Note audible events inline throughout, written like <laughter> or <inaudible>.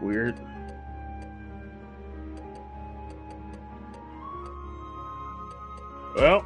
weird. Well.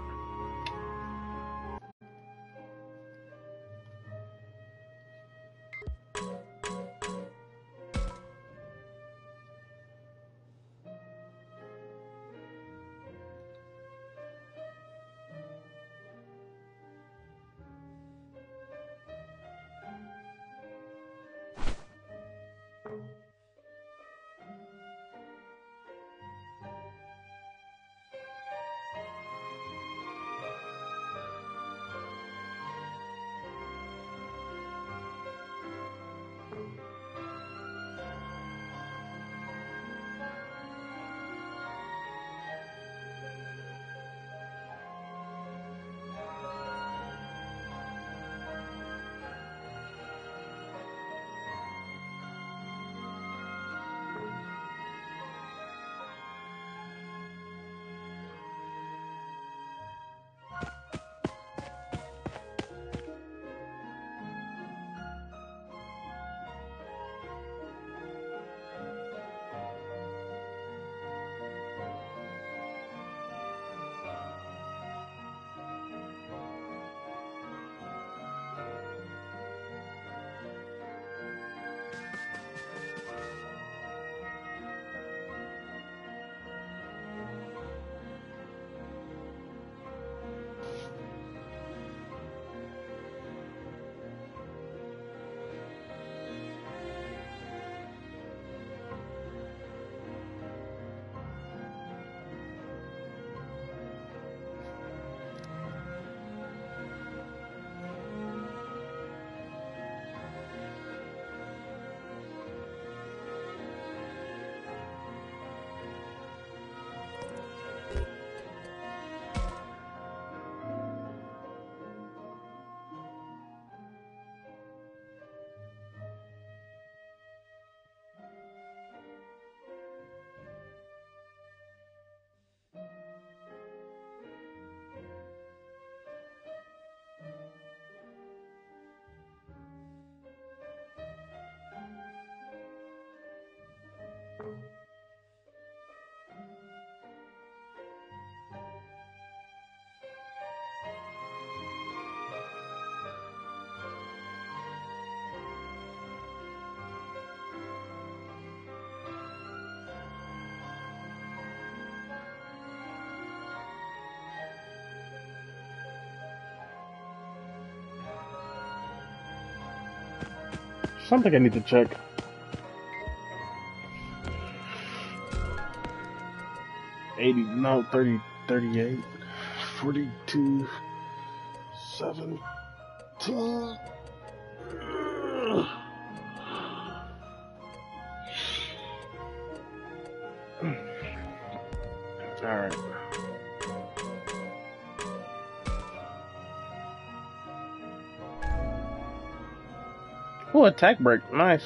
Something I need to check. Eighty, no, 30, 38, 42, 17. Alright. Oh, attack break. Nice.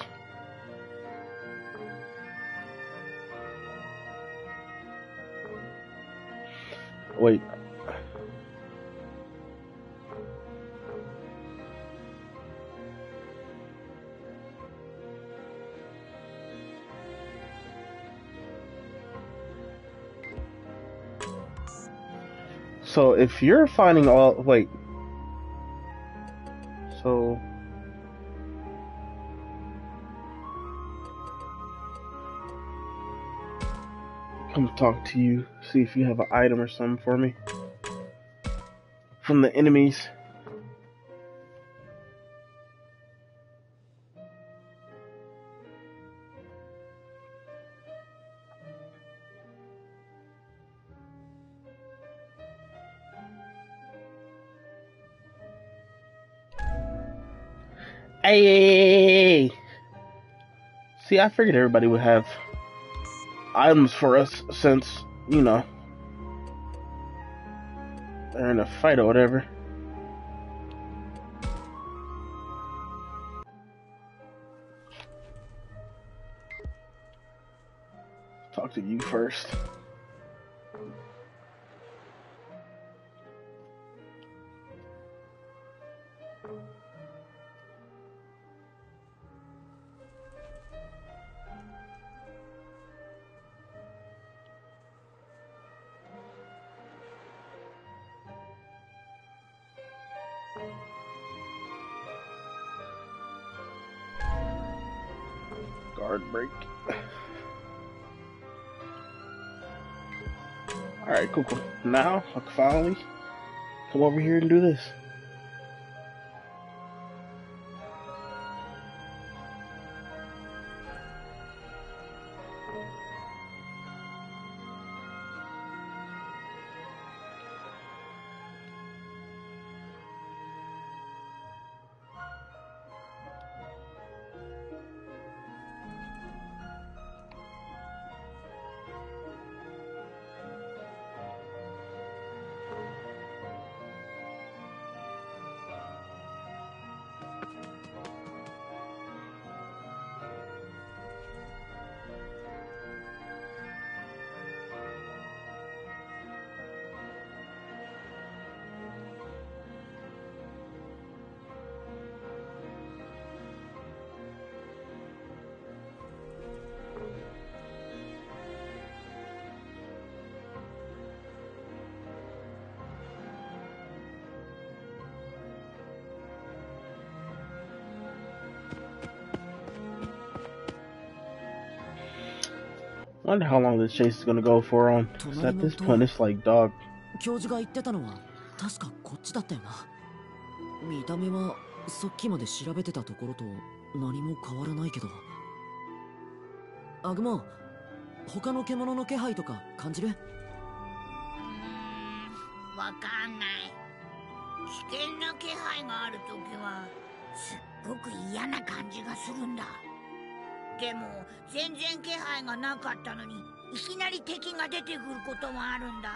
Wait. So if you're finding all wait. Talk to you, see if you have an item or something for me. From the enemies. Hey! See, I figured everybody would have items for us since, you know, they're in a fight or whatever. Cool, cool. Now, finally come over here and do this. wonder 教授が言ってたのは確かこっちだったよな。見た目はさっきまで調べてたところと何も変わらないけど。アグモン他の獣の気配とか感じる？全然気配がなかったのにいきなり敵が出てくることもあるんだ。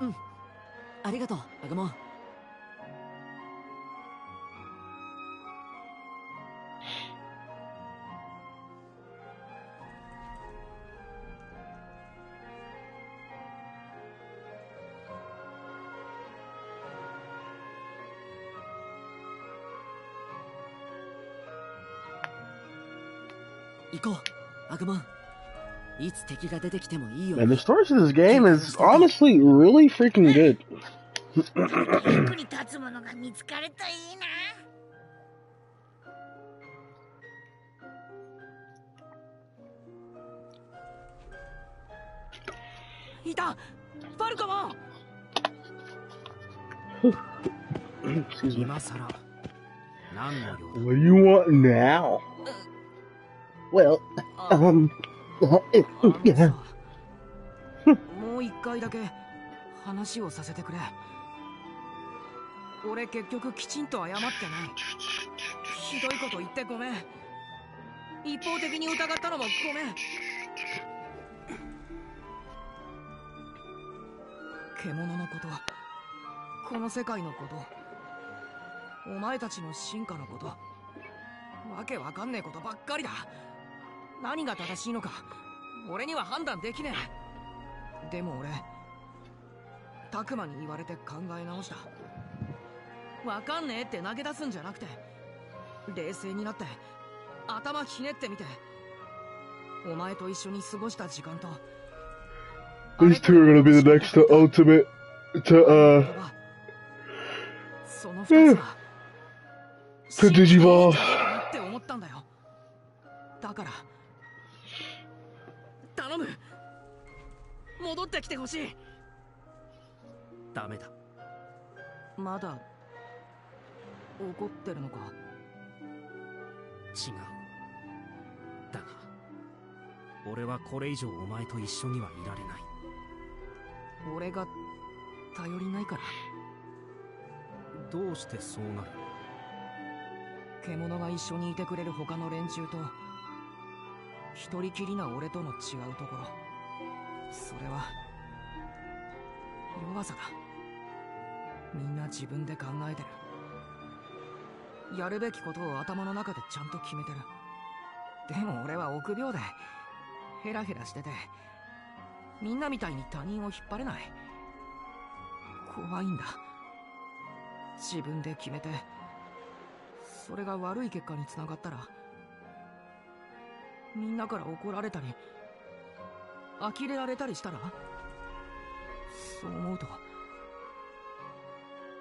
うん。ありがとうアグモン100万。いつ敵が出てきてもいいよ。And the story to this game is honestly really freaking good. 役に立つものが見つかるといいな。いたバルカマン今さら何の用だ What do you want? もう一回だけ話をさせてくれ俺結局きちんと謝ってないひどいこと言ってごめん一方的に疑ったのもごめん獣のことこの世界のことお前たちの進化のことわけわかんねえことばっかりだ何が正しいのか俺には判断できねえ。でも俺タクマに言われて考え直した。わかんねえって投げ出すんじゃなくて冷静になって頭ひねってみて。お前と一緒に過ごした時間と These two are gonna be the next to ultimate to uh to Digivolve. <sighs> ほしい。ダメだ。まだ怒ってるのか？違う。だが俺はこれ以上お前と一緒にはいられない。俺が頼りないから。どうしてそうなる？獣が一緒にいてくれる他の連中と一人きりな俺との違うところ。それは弱さだみんな自分で考えてる。やるべきことを頭の中でちゃんと決めてる。でも俺は臆病でヘラヘラしててみんなみたいに他人を引っ張れない。怖いんだ。自分で決めてそれが悪い結果につながったらみんなから怒られたり呆れられたりしたら？そう思うと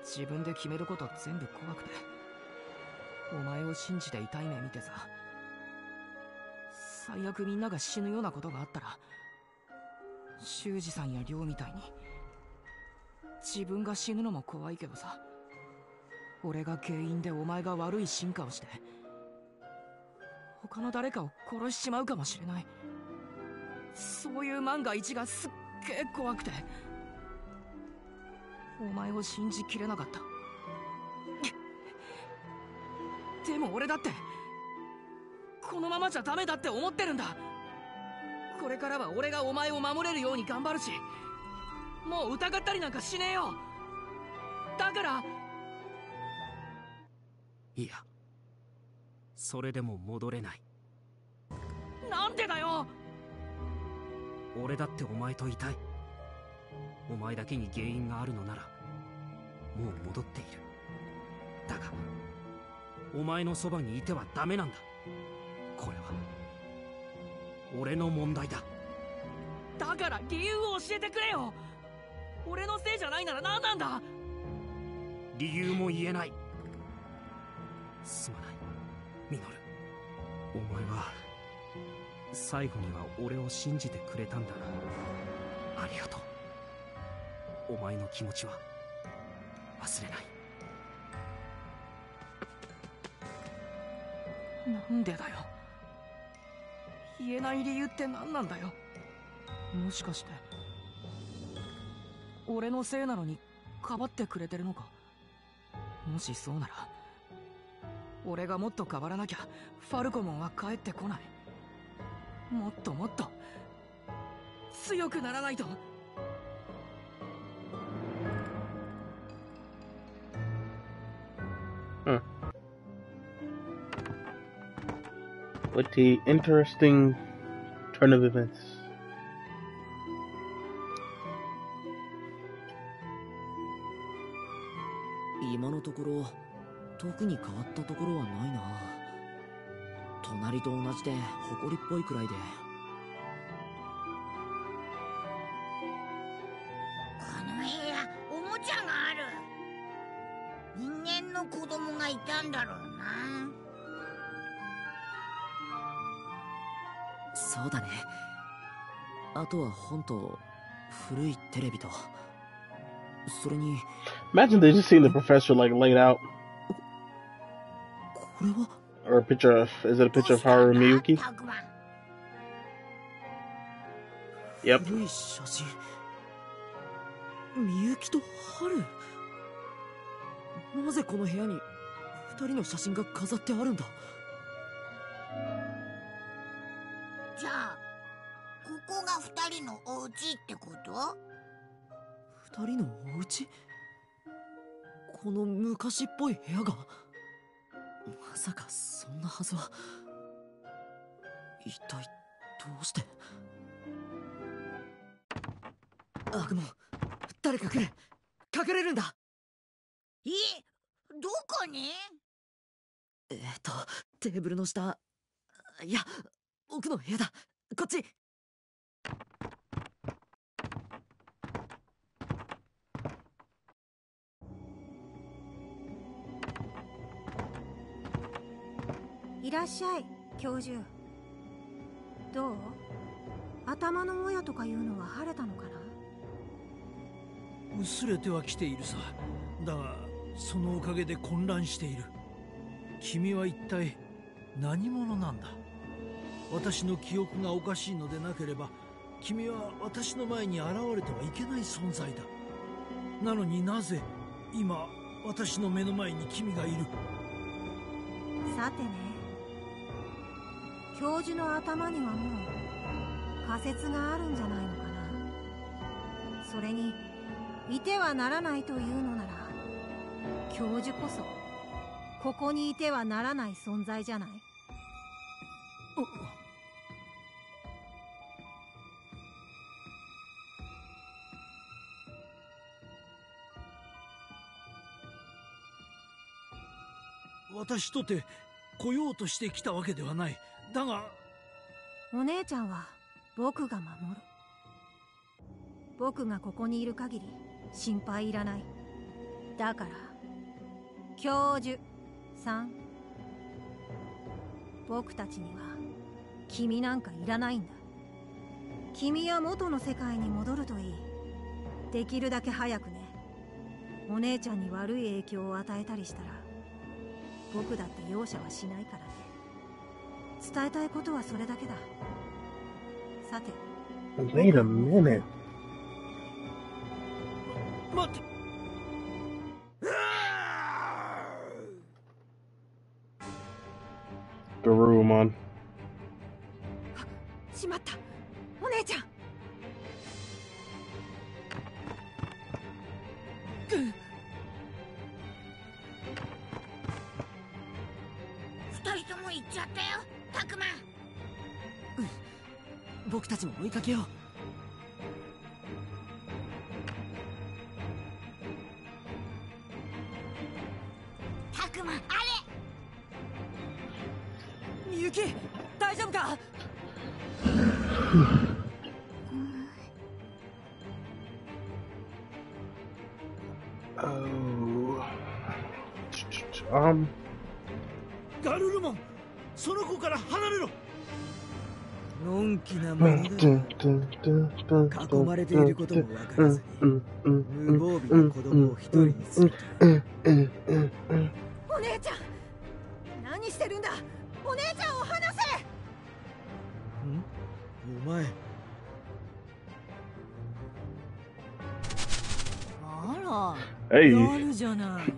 自分で決めること全部怖くてお前を信じて痛い目見てさ最悪みんなが死ぬようなことがあったら修二さんや亮みたいに自分が死ぬのも怖いけどさ俺が原因でお前が悪い進化をして他の誰かを殺しちまうかもしれない。そういう万が一がすっげえ怖くて。お前を信じきれなかった。でも俺だってこのままじゃダメだって思ってるんだ。これからは俺がお前を守れるように頑張るしもう疑ったりなんかしねえよ。だからいやそれでも戻れない。なんでだよ！俺だってお前といたいお前だけに原因があるのならもう戻っている。だがお前のそばにいてはダメなんだ。これは俺の問題だ。だから理由を教えてくれよ。俺のせいじゃないなら何なんだ。理由も言えない。すまない。ミノル。お前は最後には俺を信じてくれたんだな。ありがとうお前の気持ちは忘れない。なんでだよ。言えない理由って何なんだよ。もしかして俺のせいなのにかばってくれてるのか。もしそうなら俺がもっと変わらなきゃファルコモンは帰ってこない。もっともっと強くならないと。With the interesting turn of events. 今のところ特に変わったところはないな隣と同じで埃っぽいくらいでとは本と古いテレビとそれに Imagine they just seen the professor like laid out, これは or a picture of. Is it a picture of Haru Miyuki? Yep. 古い写真みゆきと春なぜこの部屋に二人の写真が飾ってあるんだじゃあここが二人のお家ってこと？二人のお家？この昔っぽい部屋が？まさかそんなはずは。一体どうして？アグモン誰か来る。隠れるんだ。えどこに？えー、っとテーブルの下。いや奥の部屋だ。こっちいらっしゃい教授。どう？頭のもやとかいうのは晴れたのかな？薄れてはきているさ。だがそのおかげで混乱している。君は一体何者なんだ？私の記憶がおかしいのでなければ君は私の前に現れてはいけない存在だ。なのになぜ今私の目の前に君がいる？さてね。教授の頭にはもう仮説があるんじゃないのかな。それにいてはならないというのなら教授こそここにいてはならない存在じゃない私とて来ようとしてきたわけではない。だが。お姉ちゃんは僕が守る。僕がここにいる限り心配いらない。だから教授さん。僕たちには君なんかいらないんだ。君は元の世界に戻るといい。できるだけ早くね。お姉ちゃんに悪い影響を与えたりしたら僕だって容赦はしないからね。伝えたいことはそれだけだ。さて。Wait a minute. 待って二人とも行っちゃったよタクマ僕たちも追いかけよう。タクマあれ。みゆき大丈夫か？囲まれていることも分からずに無防備な子供を一人にするお姉ちゃん何してるんだお姉ちゃんを離せ!お前あ Hey. ら、やるじゃない。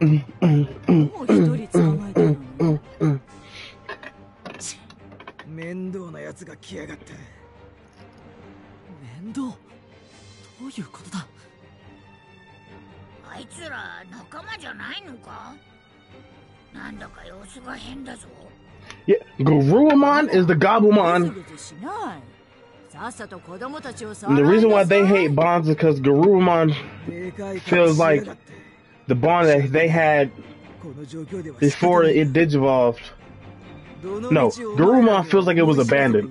もう一人捕まえたのに。面倒な奴が来やがった面倒どういうことだあいつら仲間じゃないのかなんだか様子が変だぞ Yeah, Garurumon is the ぐず Gabumon. ぐずしない。さっさと子供たちを And the reason why they hate bonds is because Garurumon, でかい Feels 顔しや like- がって the bond that they had この状況では before it digivolved, どの No, 道を Garurumon feels like it was 面白い abandoned.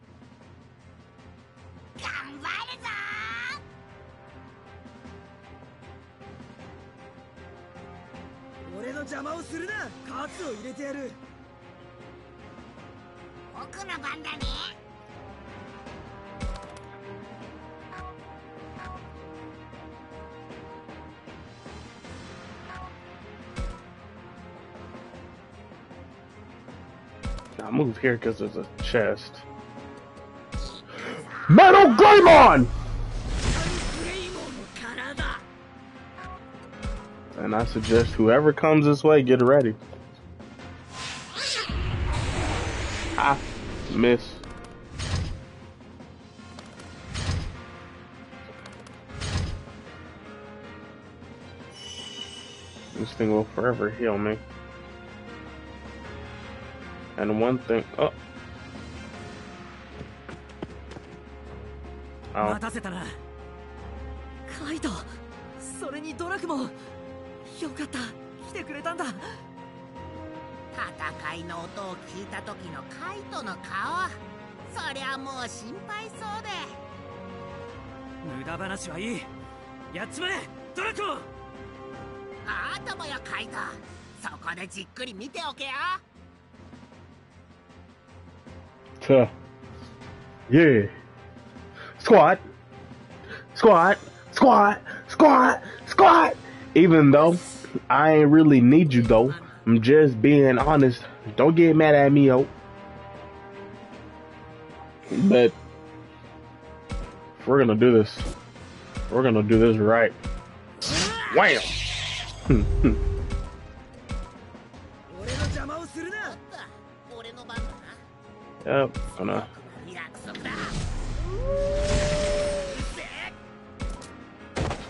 邪魔をするなカツを入れてやる僕の番だね I'll move here because there's a chest. Metal Greymon! And I suggest whoever comes this way, get ready. Ah, miss. This thing will forever heal me. And one thing, oh. 待 Oh, たせたなカイトそれにドラクモ よかった来てくれたんだ戦いの音を聞いた時のカイトの顔そりゃもう心配そうで無駄話はいいやっちまえドラコああともよカイトそこでじっくり見ておけよ Tuh. Yeah. Squat. Squat. Squat. Squat. Squat. Even though I ain't really need you though. I'm just being honest. Don't get mad at me, yo. But if we're gonna do this, we're gonna do this right. Wham! <laughs> yep, I know.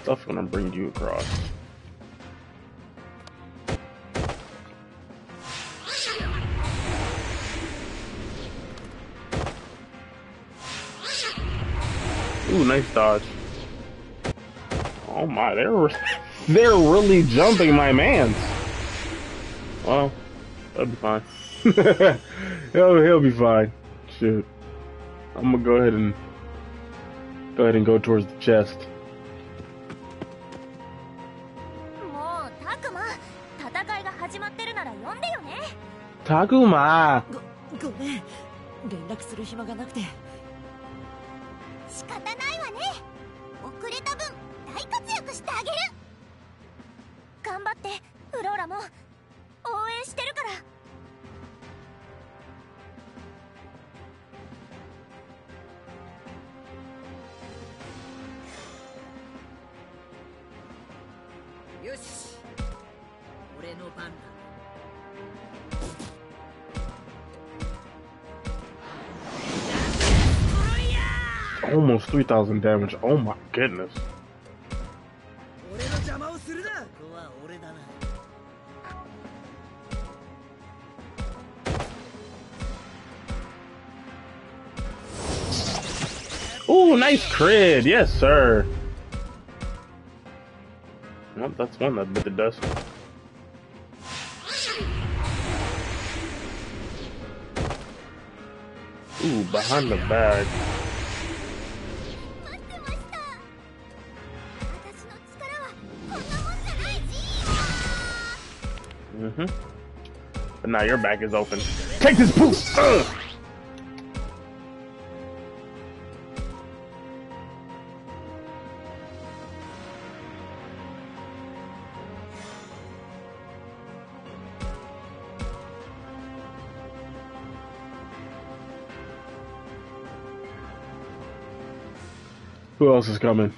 Stuff gonna bring you across. Ooh, nice dodge. Oh my, they're <laughs> they're really jumping my man. Well, that'll be fine. <laughs> he'll he'll be fine. Shit. I'm gonna go ahead and go ahead and go towards the chest. もうタクマ戦いが始まってるなら呼んでよね Takuma. ごごめん連絡する暇がなくて 5,000 damage. Oh my goodness. Ooh, nice crit. Yes, sir. Nope, that's one that bit the dust. Ooh, behind the bag. Now your back is open. Take this boost! Ugh. Who else is coming?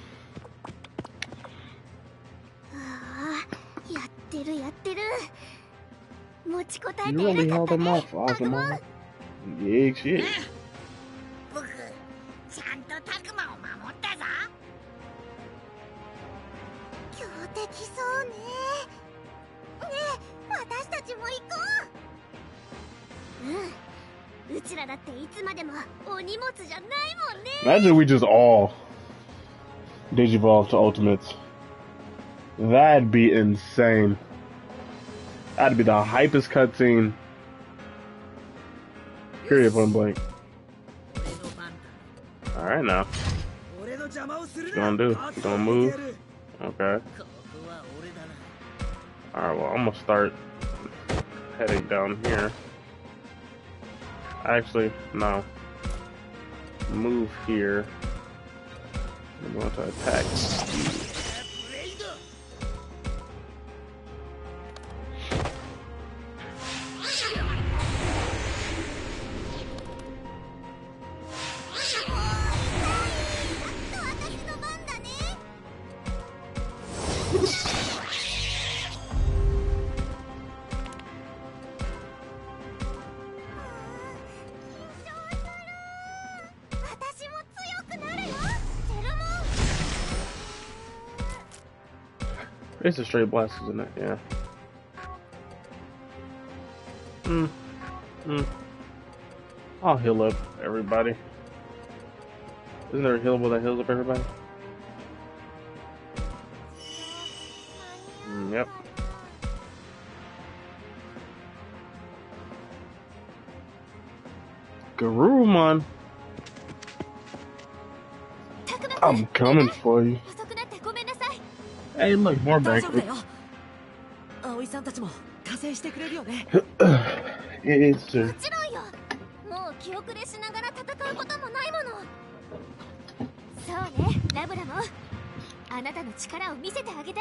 You really held him off, shit. Imagine we just all digivolve to ultimates. That'd be insane. That'd be the hypest cutscene. Period, point blank. Alright now. What you gonna do? You gonna move? Okay. Alright, well, I'm gonna start heading down here. Actually, no. Move here. I'm going to attack. It's a straight blast, isn't it? Yeah. Hmm. I'll heal up everybody. Isn't there a healable that heals up everybody? Mm, yep. Garurumon! I'm coming for you. Hey, look, more 大 back. 丈夫だよ。葵さんたちも加勢してくれるよね。<laughs> Yes, sir. もちろんよ。もう気遅れしながら戦うこともないもの。そうねラブラも。あなたの力を見せてあげて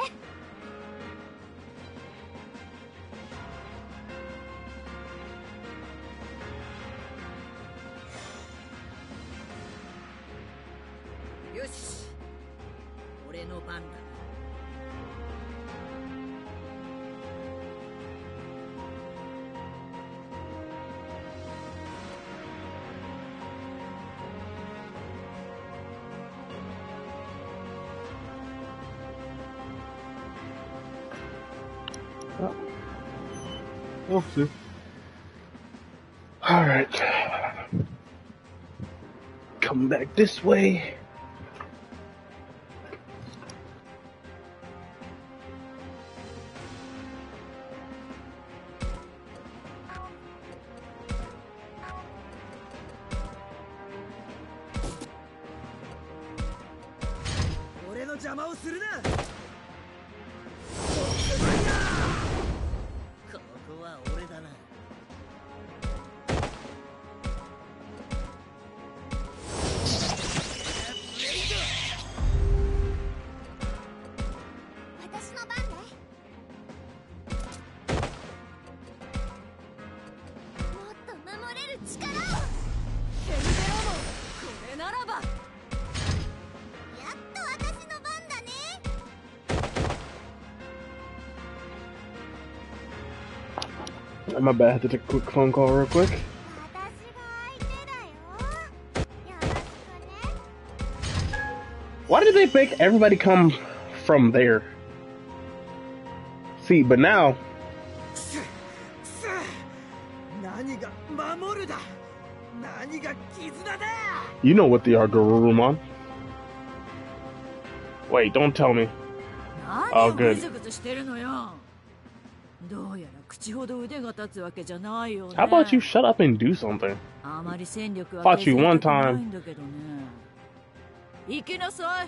We'll see. Alright. Come back this way. my bad, I had to take a quick phone call real quick. Why did they make everybody come from there? See, but now... You know what they are, Garurumon. Wait, don't tell me. Oh, good. どうやら口ほど腕が立つわけじゃないよね How about you shut up and do something? あまり戦力は Fought you one time. 行きなさい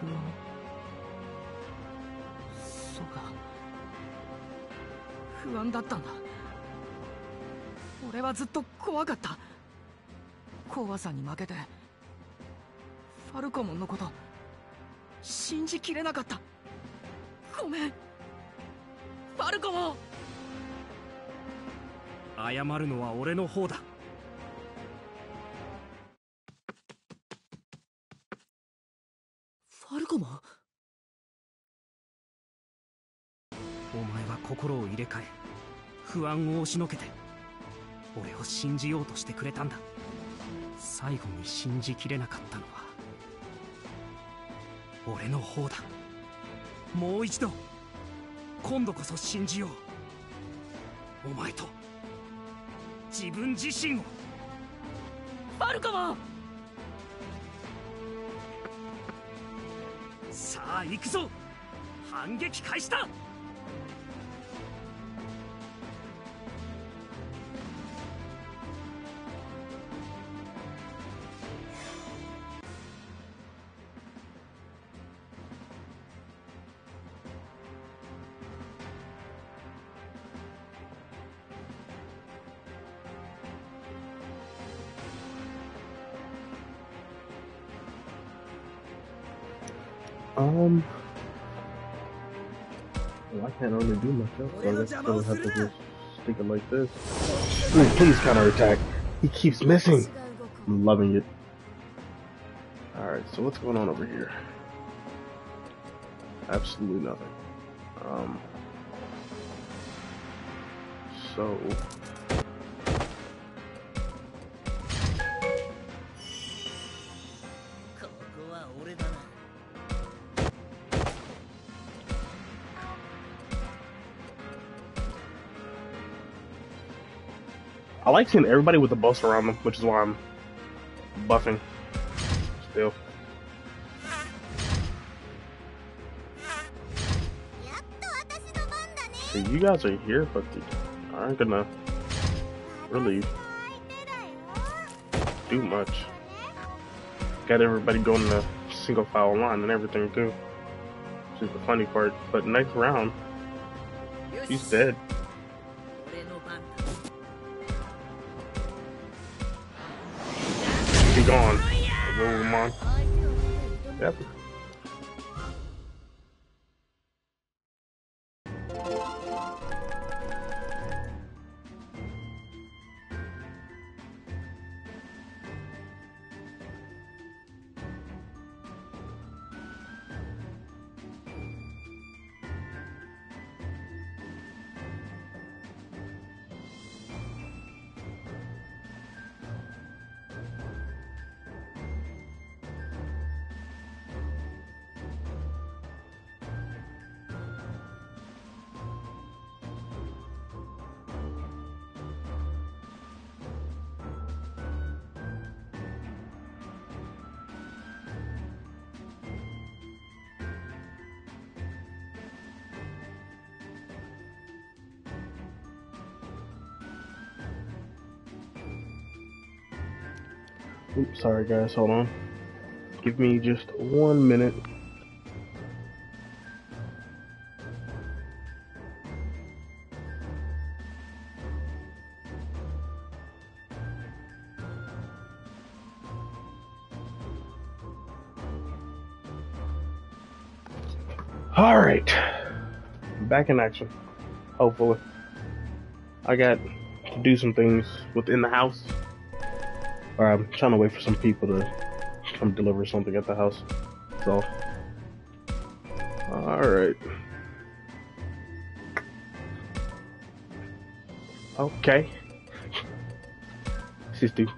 不安。そうか。不安だったんだ。俺はずっと怖かった。怖さに負けて。ファルコモンのこと。信じきれなかった。ごめん。ファルコモン。謝るのは俺の方だ。不安を押しのけて俺を信じようとしてくれたんだ。最後に信じきれなかったのは俺の方だ。もう一度今度こそ信じよう。お前と自分自身を。ファルコモン！さあ行くぞ！反撃開始だ Um. Well, I can't only do myself, so I guess I'm gonna have to just stick it like this. Please, please counterattack. He keeps missing. I'm loving it. Alright, so what's going on over here? Absolutely nothing. Um. So. I like seeing everybody with a bust around them, which is why I'm buffing still. You guys are here, but aren't gonna really do much. Got everybody going in a single file line and everything too, which is the funny part. But next round, he's dead. Yep. Oops, sorry guys, hold on. Give me just one minute. All right, back in action. Hopefully, I got to do some things within the house. Or I'm trying to wait for some people to come deliver something at the house. So, all right. Okay. This do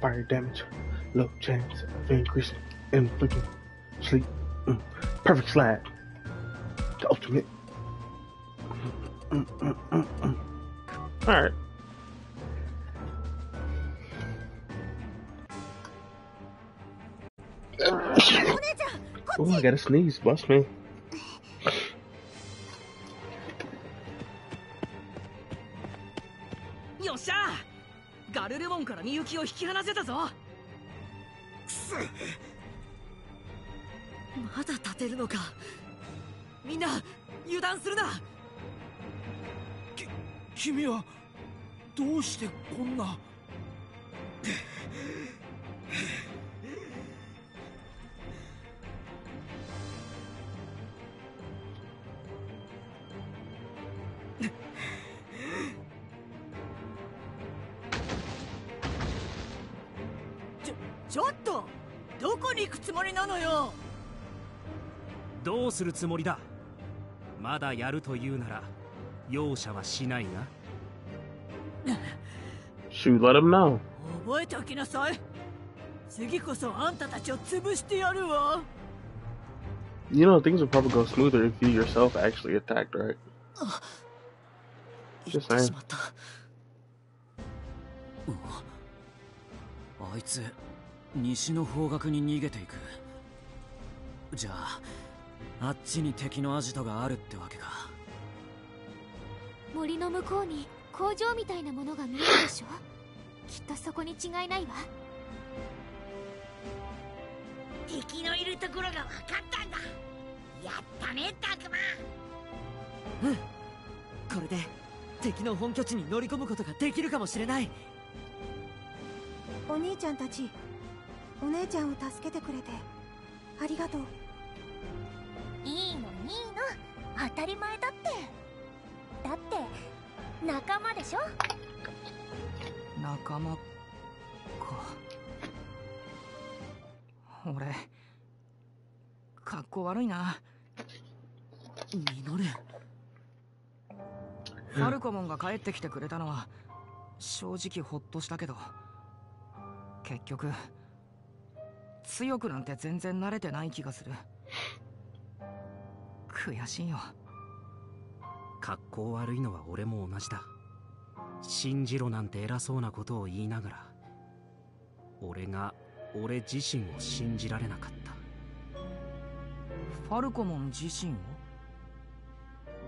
fire damage, low chance of increasing inflicting sleep. Mm. Perfect slide. The ultimate. Mm, mm, mm, mm. All right. Oh, I gotta sneeze. Bust me. よっしゃガルルモンからみゆきを引き離せたぞまだ立てるのかみんな油断するな君はどうしてこんなするつもりだまだやるというなら容赦はしないな Shoot, let him know. 覚えておきなさい次こそあんたたちを潰してやるわ You know, things would probably go smoother if you yourself actually attacked, right? 言 Just saying. あいつ西の方角に逃げていくじゃああっちに敵のアジトがあるってわけか。森の向こうに工場みたいなものが見えるでしょ？きっとそこに違いないわ。敵のいるところが分かったんだ。やったねタクマうん。これで敵の本拠地に乗り込むことができるかもしれない。お兄ちゃんたちお姉ちゃんを助けてくれてありがとう当たり前だって。だって仲間でしょ？仲間か。俺格好悪いな。ミノルファルコモンが帰ってきてくれたのは正直ホッとしたけど。結局強くなんて全然慣れてない気がする悔しいよ。格好悪いのは俺も同じだ。信じろなんて偉そうなことを言いながら俺が俺自身を信じられなかった。ファルコモン自身を？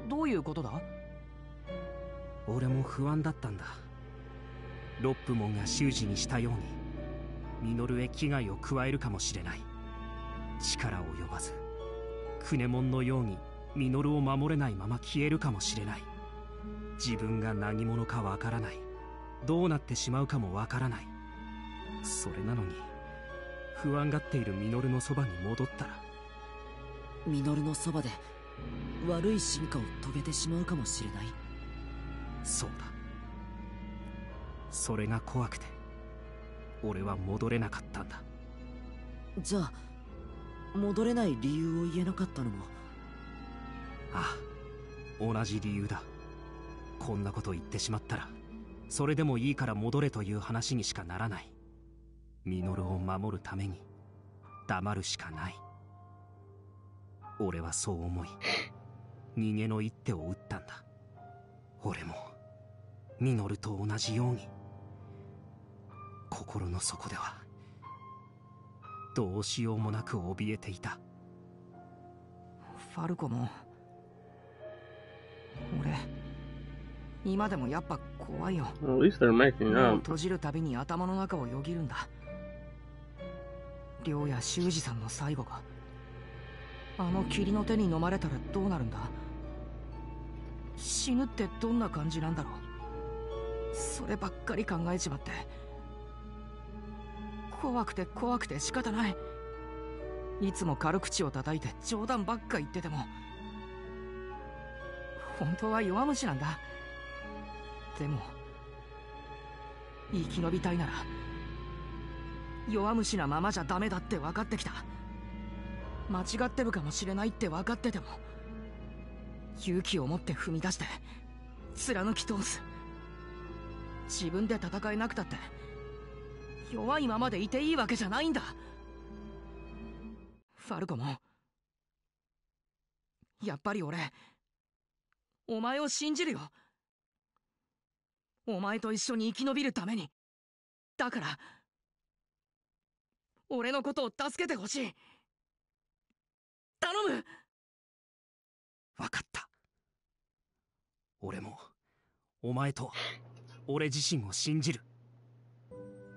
どういうことだ？俺も不安だったんだ。ロップモンが習字にしたようにミノルへ危害を加えるかもしれない。力及ばずクネモンのようにミノルを守れないまま消えるかもしれない。自分が何者かわからない。どうなってしまうかもわからない。それなのに不安がっているミノルのそばに戻ったら。ミノルのそばで悪い進化を遂げてしまうかもしれない。そうだ。それが怖くて俺は戻れなかったんだ。じゃあ戻れない理由を言えなかったのも。ああ同じ理由だ。こんなこと言ってしまったらそれでもいいから戻れという話にしかならない。ミノルを守るために黙るしかない。俺はそう思い逃げの一手を打ったんだ。俺もミノルと同じように心の底では。どうしようもなく怯えていた。ファルコも俺今でもやっぱ怖いよ.閉じるたびに頭の中をよぎるんだ。亮や修二さんの最後があの霧の手に飲まれたらどうなるんだ。死ぬってどんな感じなんだろう。そればっかり考えちまって怖くて怖くて仕方ない。いつも軽口を叩いて冗談ばっか言ってても本当は弱虫なんだ。でも生き延びたいなら弱虫なままじゃダメだって分かってきた。間違ってるかもしれないって分かってても勇気を持って踏み出して貫き通す。自分で戦えなくたって弱いままでいていいわけじゃないんだ。ファルコもやっぱり俺お前を信じるよ。お前と一緒に生き延びるために。だから俺のことを助けてほしい。頼む！分かった。俺もお前と俺自身を信じる。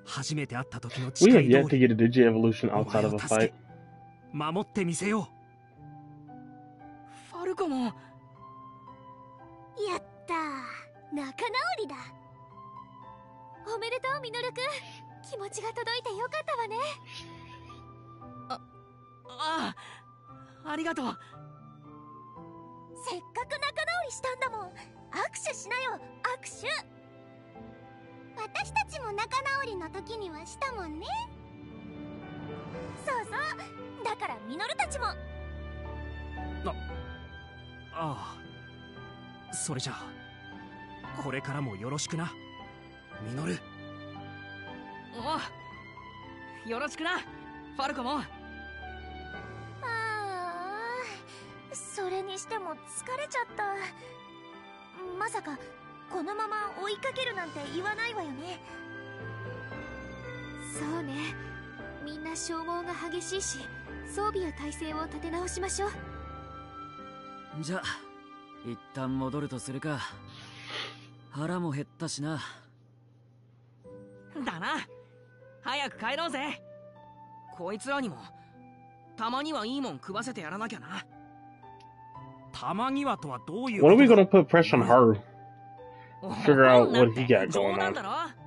初めて会った時の We 誓 have い yet 通 to り get a Digi Evolution お outside 前 of を a 助 fight. け守ってみせよファルコもやった仲直りだ。おめでとうミノルくん気持ちが届いてよかったわね。ああありがとう。せっかく仲直り時にはしたもんね。そうそう。だからミノルたちも。ああ。それじゃあこれからもよろしくな。ミノル。おう。よろしくな。ファルコも。ああ。それにしても疲れちゃった。まさかこのまま追いかけるなんて言わないわよねそうね。みんな消耗が激しいし装備や体制を立て直しましょう。じゃあ一旦戻るとするか。腹も減ったしな。だな。早く帰ろうぜ。こいつらにもたまにはいいもん食わせてやらなきゃな。たまにはとはどういう What are we gonna put pressure on her? <laughs> Figure out what he got 冗 going 談 on.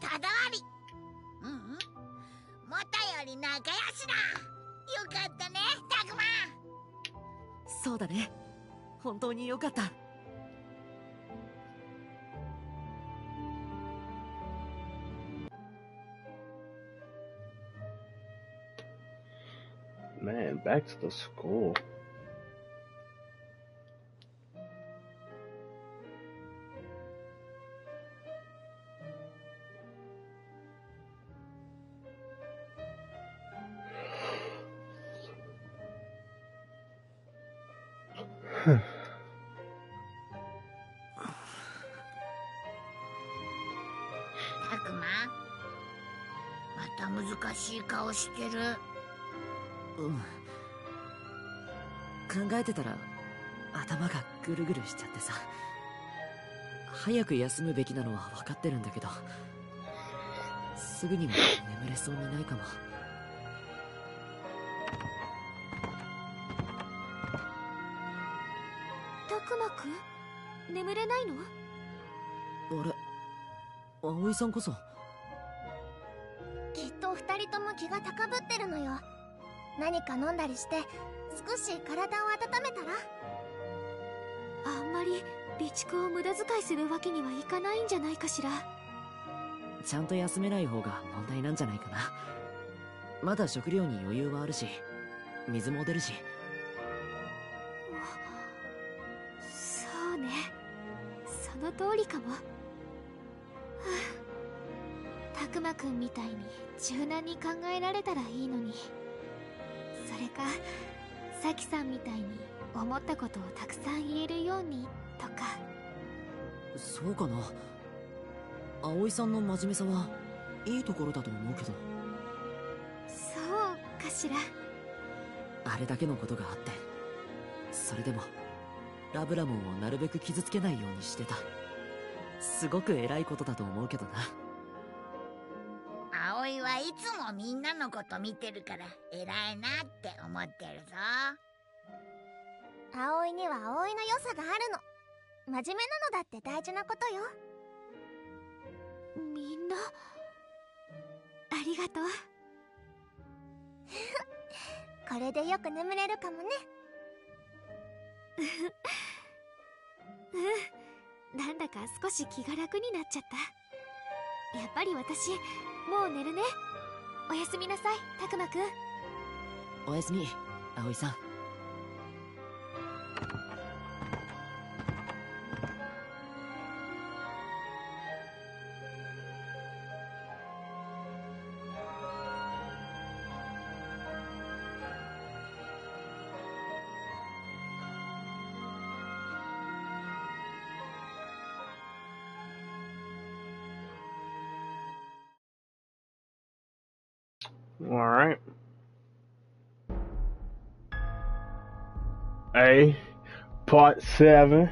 ただわり。うんうん。もたより仲良しだ。よかったねたくま。そうだね。本当によかった。Man, back to the school. しい顔してる。うん。考えてたら頭がぐるぐるしちゃってさ。早く休むべきなのは分かってるんだけど。すぐには眠れそうにないかも。たくまくん？眠れないの？あれ？葵さんこそ何か飲んだりして少し体を温めたら？あんまり備蓄を無駄遣いするわけにはいかないんじゃないかしら。ちゃんと休めない方が問題なんじゃないかな。まだ食料に余裕はあるし水も出るし。そうね。その通りかも。は <sighs> あたくまくんみたいに柔軟に考えられたらいいのにそれかさきさんみたいに思ったことをたくさん言えるようにとか。そうかな。葵さんの真面目さはいいところだと思うけど。そうかしら。あれだけのことがあってそれでもラブラモンをなるべく傷つけないようにしてた。すごく偉いことだと思うけどな。葵はいつもみんなのこと見てるから偉いなって思ってるぞ。葵には葵の良さがあるの。真面目なのだって大事なことよ。みんなありがとう。<laughs> これでよく眠れるかもね。<laughs> うん。なんだか少し気が楽になっちゃった。やっぱり私もう寝るね。おやすみなさいたくまくん。おやすみ葵さん。A, part seven,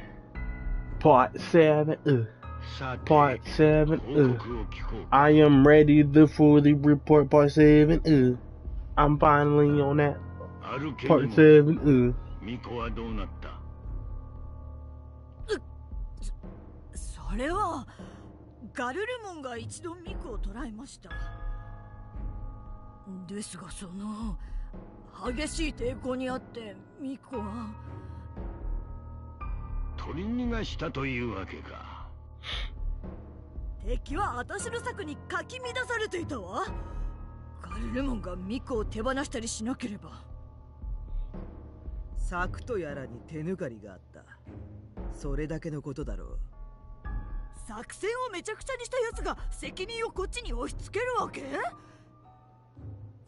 part seven, uh, part seven, uh. I am ready to fully report part seven, uh. I'm finally on that あるけ part ど seven, uh. ミコはどうなったそれはガルルモンが一度ミクを捕らえましたですがその 激しい抵抗にあってミコは。取り逃がしたというわけか。敵は私の策にかき乱されていたわ。ガルルモンがミコを手放したりしなければ。策とやらに手抜かりがあった。それだけのことだろう。作戦をめちゃくちゃにした奴が責任をこっちに押し付けるわけ？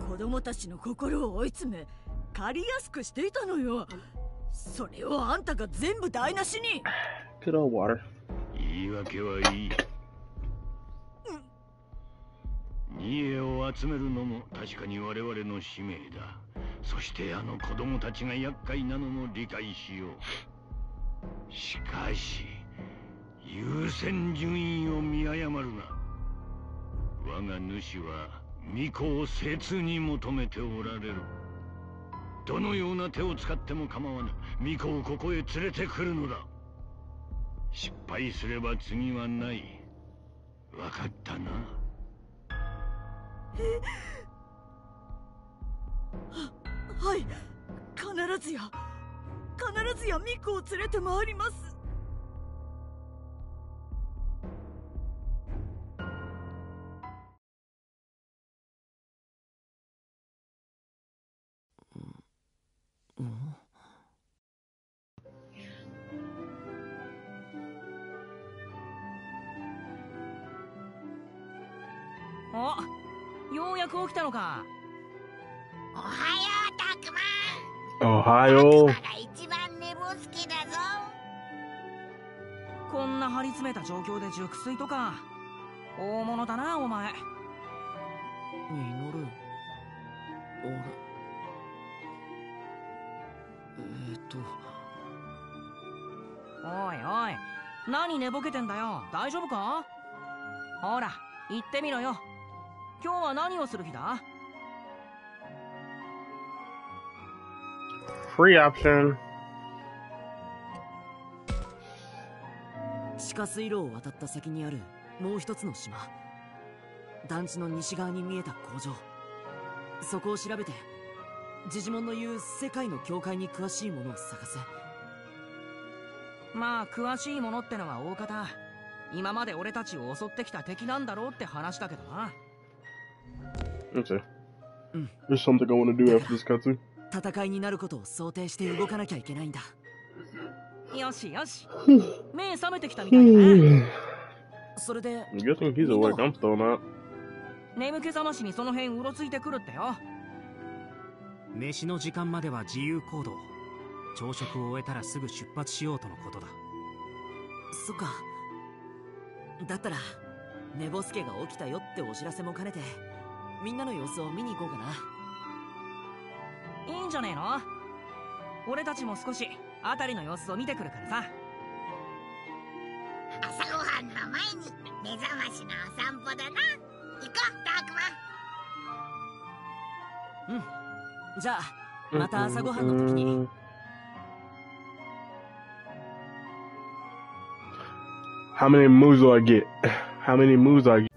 子供たちの心を追い詰め借りやすくしていたのよ。それをあんたが全部台無しに。Good old water. 言い訳はいい。ニエを集めるのも確かに我々の使命だ。そしてあの子供たちが厄介なのも理解しよう。しかし優先順位を見誤るな。我が主は巫女を切に求めておられる。どのような手を使っても構わぬ。巫女をここへ連れてくるのだ。失敗すれば次はない。分かったな。ははい。必ずや。必ずやミコを連れて回ります。やく起きたのかおはよう。たくま Ohio. が一番寝ぼすけだぞ。こんな張り詰めた状況で熟睡とか。大物だなお前。ミノル俺。えー、っと。おいおい。何寝ぼけてんだよ。大丈夫か？ほら言ってみろよ今日は何をする日だ？Free option. 地下水路を渡った先にあるもう一つの島。団地の西側に見えた工場。そこを調べてジジモンの言う世界の境界に詳しいものを探せ。まあ詳しいものってのは大方今まで俺たちを襲ってきた敵なんだろうって話だけどな Okay. There's something I want to do after this cutscene. 戦いになることを想定して動かなきゃいけないんだよしよし <sighs> 目覚めてきたみたいだねそれで I'm guessing he's awake. I'm still not. 眠気覚ましにその辺うろついてくるってよ飯の時間までは自由行動朝食を終えたらすぐ出発しようとのことだそっかだったら寝ぼすけが起きたよってお知らせも兼ねてみんなの様子を見に行こうかな。いいんじゃねえの？俺たちも少し辺りの様子を見てくるからさ。朝ごはんの前に目覚ましのお散歩だな。行こうダークマンうん。じゃあまた朝ごはんの時に。How many moves do I get? How many moves do I get?